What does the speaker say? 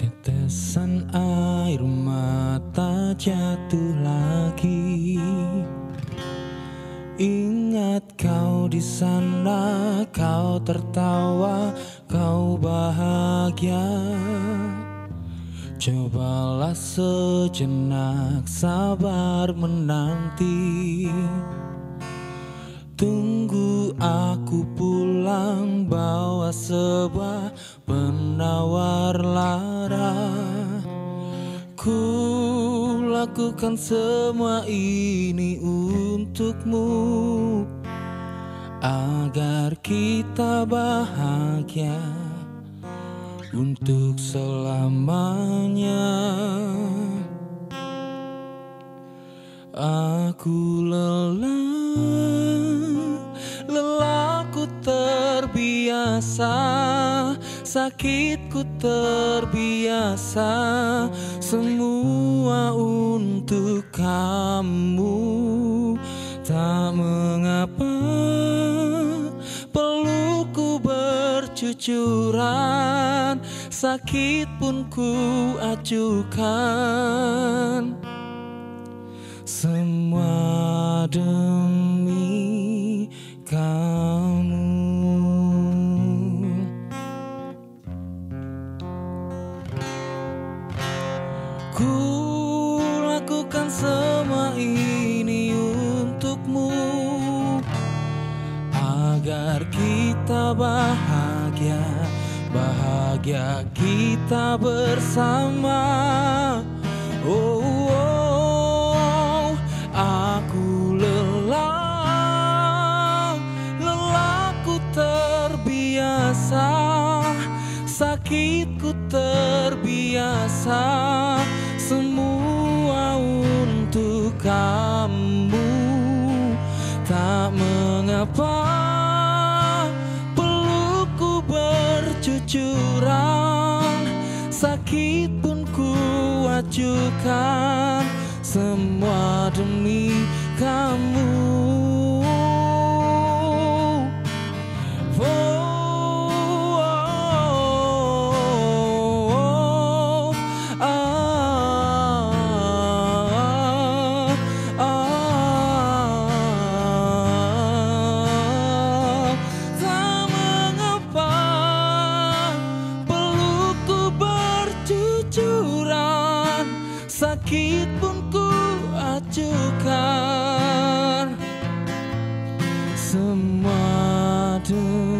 Tetesan air mata jatuh lagi Ingat kau di sana, kau tertawa, kau bahagia. Cobalah sejenak sabar menanti. Tunggu aku pulang bawa sebuah penawar lakukan semua ini untukmu. Agar kita bahagia Untuk selamanya. Aku lelah Lelahku terbiasa Sakitku terbiasa Semua untuk kamu. Tak mengapa Pelukku bercucuran Sakit pun ku acukan Semua demi kamu. Ku bahagia Bahagia kita bersama. Oh, oh aku lelah Lelahku terbiasa Sakitku terbiasa. Semua untuk kamu. Tak mengapa acukan Semua demi sakit pun ku acukan semua dunia.